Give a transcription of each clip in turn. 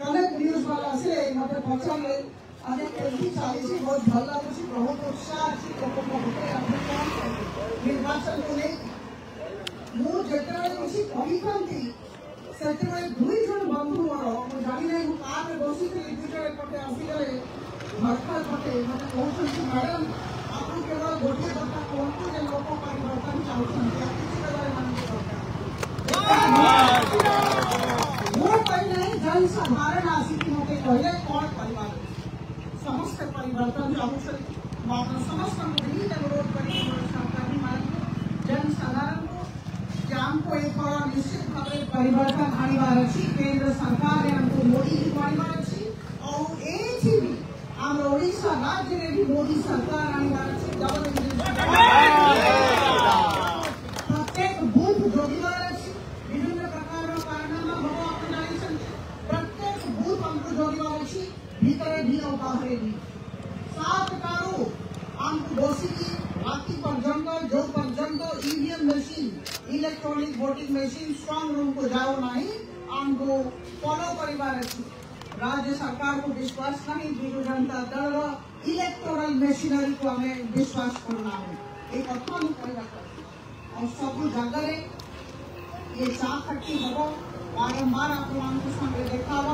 connect news વાળા છે એના પર પહોંચાડે અને કેટલી ચાલી છે બહુ ભલા પછી બહુ ઉત્સાહથી લોકોનો ନିର୍ବାଚନ ମୁଁ ଯେତେବେଳେ କିଛି କହିଥାନ୍ତି ସେତେବେଳେ ଦୁଇ ଜଣ ବନ୍ଧୁ ମୋର ମୁଁ ଜାଣିନାହିଁ ମୁଁ କାର୍ରେ ବସିଥିଲି ଦୁଇ ଆସିଗଲେ ଭରପାଲ ପଟେ ମୋତେ କହୁଛନ୍ତି ମ୍ୟାଡ଼ାମ୍ ଆପଣ କେବଳ ଗୋଟିଏ କଥା କୁହନ୍ତୁ ଯେ ଲୋକ ପାଇଁ ଭରପାଲ ଚାହୁଁଛନ୍ତି પોલીસ મારેલા સ્થિતિમાં કહીએ કોણ પરિવાર સમસ્ત પરિવર્તન जो अवसर मात्र समस्त मोहिनी अनुरोध करें सरकारी मार्ग जनसाधारण को जाम को एक बड़ा निश्चित भावे परिवर्तन आनिवार अच्छी केंद्र सरकार ने हमको मोदी जी आनिवार अच्छी और एक ही भी हम ओडिशा राज्य में भी मोदी सरकार आने अच्छी डबल इंजन ભાગેલી સાત કારો આંકુડોસીની રાતી પર જંગલ જો પર જંગલ EVM machine electronic voting machine strong room કો જાઓ નહીં આમકો ફોલો પરિવાર છે રાજ્ય સરકાર को विश्वास नहीं बिजु जनता दल इलेक्टोरल मेसिनरी को हमें विश्वास करना है एक कथा और सब जगह ये चाह खट्टी हम बारम्बार आप देखा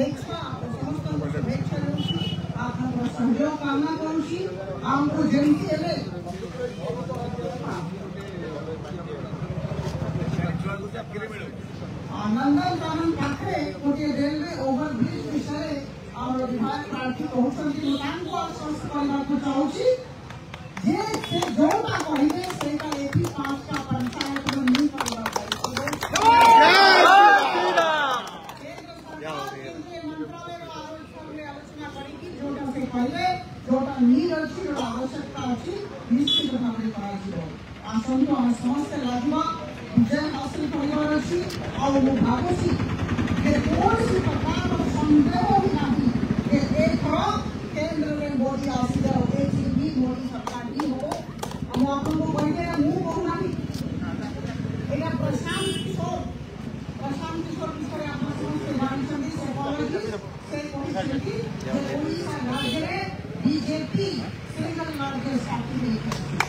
શુભેચ્છા આપો સમસ્તને શુભેચ્છા દઉં છું આપનો સહયોગ કામના કરું છું આમકો જયંતિ એટલે નંદનકાનન પાખરે ગોટીએ રેલવે ઓવરબ્રિજ વિષય ଆମର ବିଭାଗ ପ୍ରାର୍ଥୀ କହୁଛନ୍ତି ମୁଁ ତାଙ୍କୁ ଆଶ୍ୱସ୍ତ କରିବାକୁ ଚାହୁଁଛି ଯେ ସେ ଯୋଉ କହିଲେ ଯୋଉଟା ନିଡ୍ ଅଛି ଯୋଉଟା ଆବଶ୍ୟକତା ଅଛି ନିଶ୍ଚିତ ଭାବରେ କରାଯିବ ଆସନ୍ତୁ ଆମେ ସମସ୍ତେ ଲାଗିବା ବିଜୟ ହାସଲ କରିବାର ଅଛି ଆଉ ମୁଁ ଭାବୁଛି ଯେ କୌଣସି ପ୍ରକାରର ସନ୍ଦେହ ବି ନାହିଁ ଯେ ଏଥର କେନ୍ଦ୍ରରେ ମୋଦି ଆସିଯାଉ ଏ ଜିମି ମୋଦି ସରକାର ହିଁ ହବ ଆଉ ଆପଣଙ୍କୁ बीजेपी सिंगल लॉर्ड के